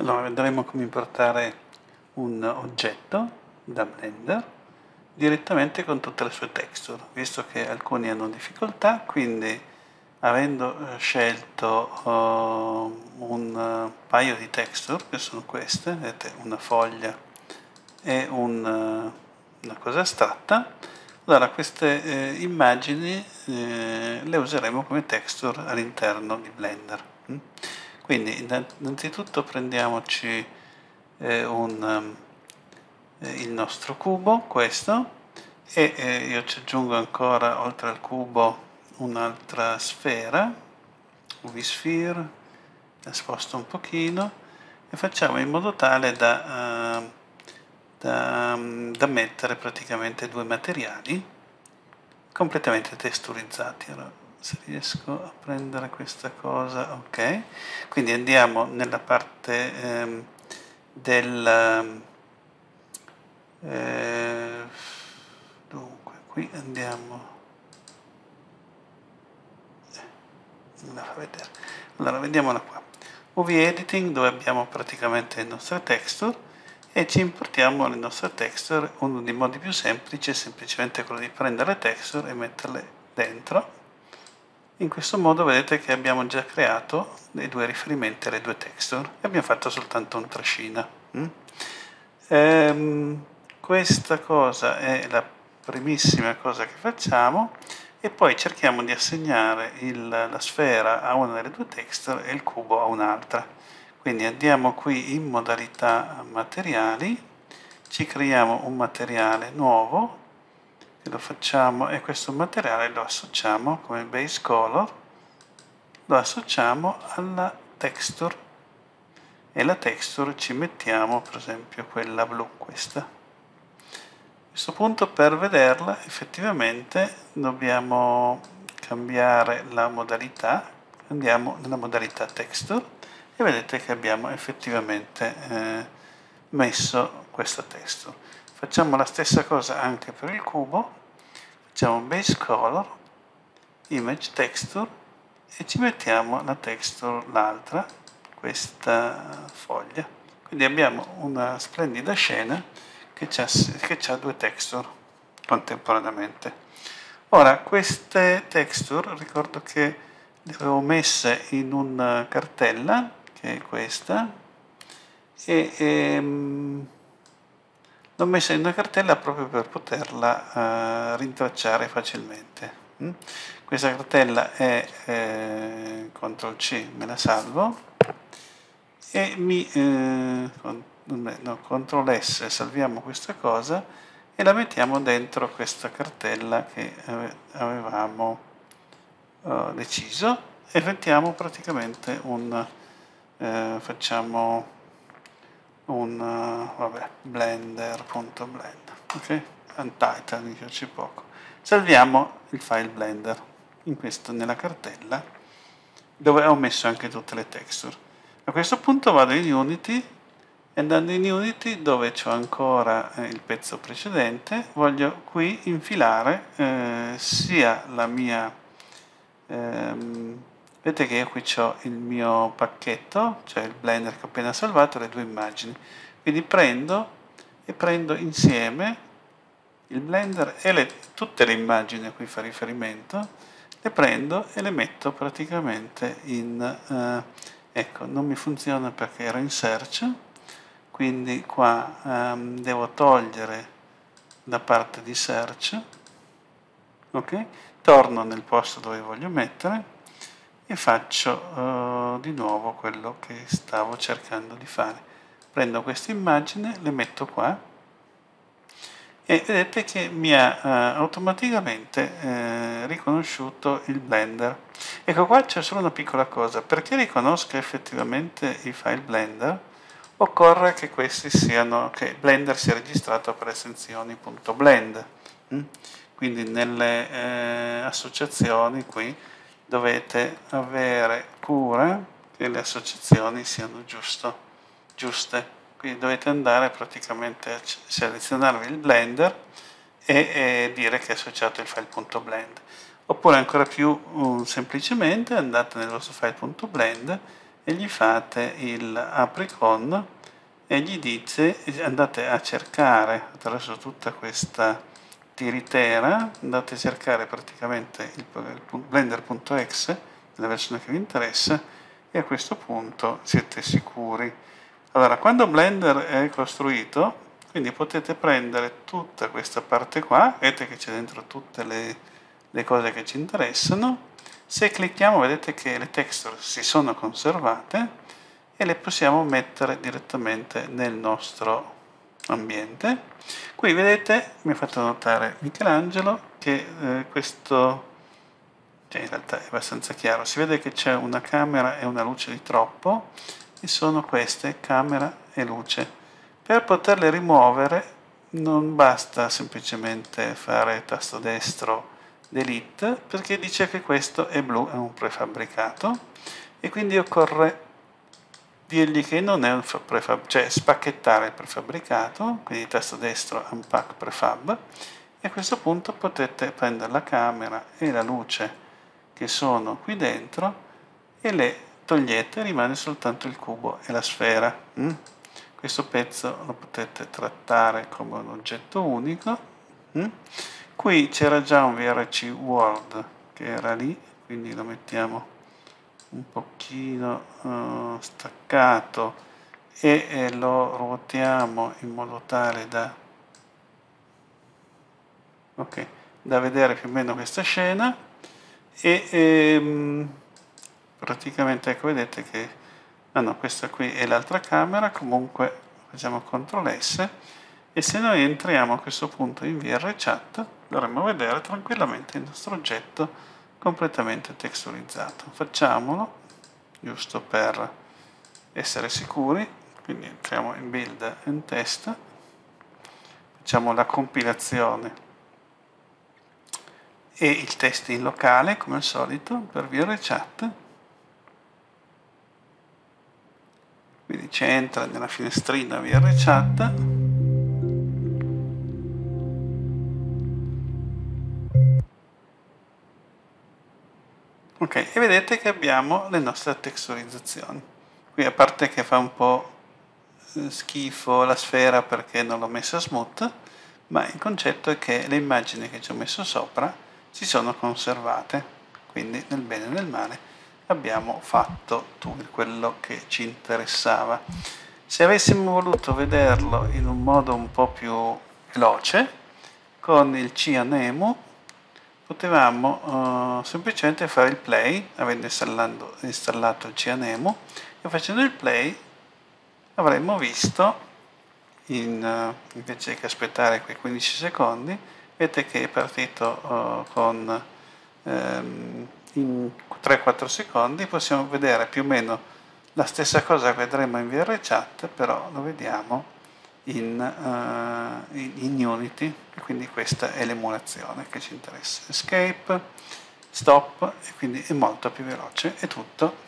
Allora vedremo come importare un oggetto da Blender direttamente con tutte le sue texture, visto che alcuni hanno difficoltà, quindi avendo eh, scelto uh, un uh, paio di texture, che sono queste, vedete, una foglia e un, uh, una cosa astratta, allora queste eh, immagini eh, le useremo come texture all'interno di Blender. Mm? Quindi innanzitutto prendiamoci eh, un, um, eh, il nostro cubo, questo, e eh, io ci aggiungo ancora oltre al cubo un'altra sfera, UV sphere, la sposto un pochino e facciamo in modo tale da, uh, da, um, da mettere praticamente due materiali completamente texturizzati. Allora, se riesco a prendere questa cosa ok. Quindi andiamo nella parte ehm, del ehm, eh, dunque qui andiamo. Eh, la fa vedere. Allora vediamola qua. UV editing dove abbiamo praticamente le nostre texture e ci importiamo le nostre texture uno dei modi più semplici è semplicemente quello di prendere le texture e metterle dentro in questo modo vedete che abbiamo già creato i due riferimenti alle due texture e abbiamo fatto soltanto una trascina. Mm? Ehm, questa cosa è la primissima cosa che facciamo e poi cerchiamo di assegnare il, la sfera a una delle due texture e il cubo a un'altra. Quindi andiamo qui in modalità materiali, ci creiamo un materiale nuovo lo facciamo e questo materiale lo associamo come base color lo associamo alla texture e la texture ci mettiamo per esempio quella blu questa. A questo punto per vederla effettivamente dobbiamo cambiare la modalità andiamo nella modalità texture e vedete che abbiamo effettivamente eh, messo questa texture. Facciamo la stessa cosa anche per il cubo facciamo base color image texture e ci mettiamo la texture l'altra questa foglia. Quindi abbiamo una splendida scena che ha due texture contemporaneamente. Ora queste texture ricordo che le avevo messe in una cartella che è questa e, e ehm, l'ho messa in una cartella proprio per poterla uh, rintracciare facilmente. Mm? Questa cartella è eh, CTRL C, me la salvo e mi eh, no, CTRL S salviamo questa cosa e la mettiamo dentro questa cartella che avevamo uh, deciso e mettiamo praticamente un eh, facciamo un uh, vabbè, blender.blender ok? Untitled mi piace poco. Salviamo il file blender in questo nella cartella dove ho messo anche tutte le texture. A questo punto vado in unity e andando in unity dove ho ancora eh, il pezzo precedente voglio qui infilare eh, sia la mia ehm, vedete che io qui ho il mio pacchetto cioè il blender che ho appena salvato le due immagini. Quindi prendo e prendo insieme il blender e le, tutte le immagini a cui fa riferimento le prendo e le metto praticamente in eh, ecco non mi funziona perché ero in search quindi qua ehm, devo togliere la parte di search ok? Torno nel posto dove voglio mettere e faccio uh, di nuovo quello che stavo cercando di fare. Prendo questa immagine, le metto qua e vedete che mi ha uh, automaticamente uh, riconosciuto il Blender. Ecco qua c'è solo una piccola cosa, perché riconosca effettivamente i file Blender occorre che questi siano, che Blender sia registrato per estensioni.blend. Mm? Quindi nelle eh, associazioni qui dovete avere cura che le associazioni siano giusto, giuste. Quindi dovete andare praticamente a selezionarvi il blender e, e dire che è associato il file.blend. Oppure ancora più um, semplicemente andate nel vostro file.blend e gli fate il apricon e gli dite andate a cercare attraverso tutta questa tiritera, andate a cercare praticamente il, il blender.exe, la versione che vi interessa, e a questo punto siete sicuri. Allora, quando Blender è costruito, quindi potete prendere tutta questa parte qua, vedete che c'è dentro tutte le, le cose che ci interessano, se clicchiamo vedete che le texture si sono conservate e le possiamo mettere direttamente nel nostro ambiente. Qui vedete, mi ha fatto notare Michelangelo, che eh, questo, cioè in realtà è abbastanza chiaro, si vede che c'è una camera e una luce di troppo e sono queste, camera e luce. Per poterle rimuovere non basta semplicemente fare tasto destro delete perché dice che questo è blu, è un prefabbricato e quindi occorre dirgli che non è un prefab, cioè spacchettare il prefabbricato, quindi tasto destro unpack prefab e a questo punto potete prendere la camera e la luce che sono qui dentro e le togliete, rimane soltanto il cubo e la sfera. Mm? Questo pezzo lo potete trattare come un oggetto unico. Mm? Qui c'era già un VRC World che era lì, quindi lo mettiamo un pochino uh, staccato e, e lo ruotiamo in modo tale da, okay, da vedere più o meno questa scena e ehm, praticamente ecco vedete che ah no, questa qui è l'altra camera comunque facciamo CTRL S e se noi entriamo a questo punto in VRChat dovremmo vedere tranquillamente il nostro oggetto completamente texturizzato. Facciamolo, giusto per essere sicuri, quindi entriamo in Build and Test, facciamo la compilazione e il test in locale, come al solito, per VRChat. Quindi ci entra nella finestrina VRChat Ok, e vedete che abbiamo le nostre texturizzazioni. Qui a parte che fa un po' schifo la sfera perché non l'ho messa smooth, ma il concetto è che le immagini che ci ho messo sopra si sono conservate, quindi nel bene e nel male abbiamo fatto tutto quello che ci interessava. Se avessimo voluto vederlo in un modo un po' più veloce, con il Cianemu potevamo uh, semplicemente fare il play avendo installato il CNEMO e facendo il play avremmo visto in, uh, invece che aspettare quei 15 secondi vedete che è partito uh, con um, in 3-4 secondi possiamo vedere più o meno la stessa cosa che vedremo in VRChat però lo vediamo in, uh, in, Unity quindi questa è l'emulazione che ci interessa. Escape, stop e quindi è molto più veloce, è tutto.